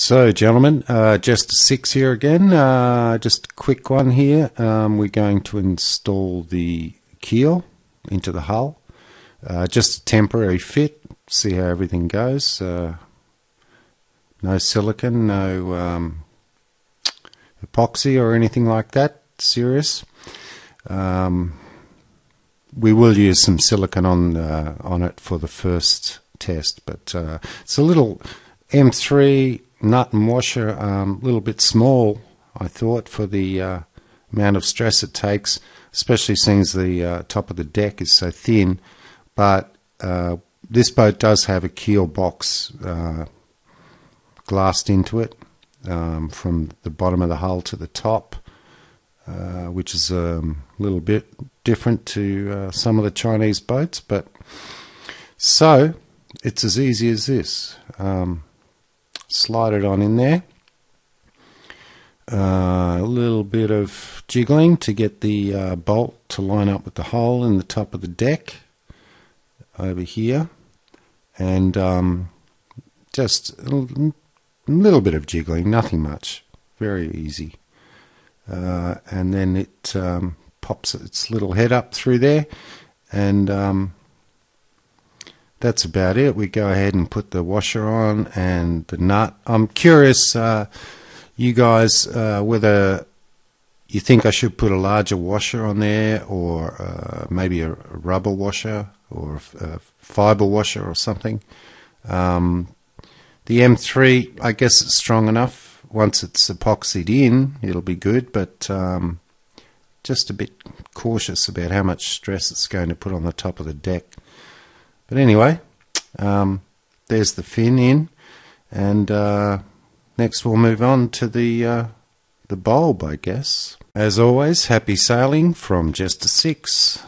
So, gentlemen, uh, Jester Six here again. Uh, just a quick one here. Um, we're going to install the keel into the hull. Uh, just a temporary fit. See how everything goes. Uh, no silicon, no um, epoxy or anything like that. Serious. Um, we will use some silicon on uh, on it for the first test, but uh, it's a little M3 nut and washer a um, little bit small, I thought, for the uh, amount of stress it takes, especially since the uh, top of the deck is so thin. But uh, this boat does have a keel box uh, glassed into it um, from the bottom of the hull to the top, uh, which is a um, little bit different to some of the Chinese boats. But so it's as easy as this. Um, slide it on in there. Uh, a little bit of jiggling to get the uh, bolt to line up with the hole in the top of the deck over here and um, just a little bit of jiggling, nothing much, very easy. Uh, and then it um, pops its little head up through there and um, that's about it. We go ahead and put the washer on and the nut. I'm curious, uh, you guys, uh, whether you think I should put a larger washer on there or uh, maybe a, rubber washer or a fiber washer or something. Um, the M3, I guess it's strong enough. Once it's epoxied in, it'll be good, but um, just a bit cautious about how much stress it's going to put on the top of the deck. But anyway, um, there's the fin in, and uh, next we'll move on to the uh, the bulb, I guess. As always, happy sailing from Jester Six.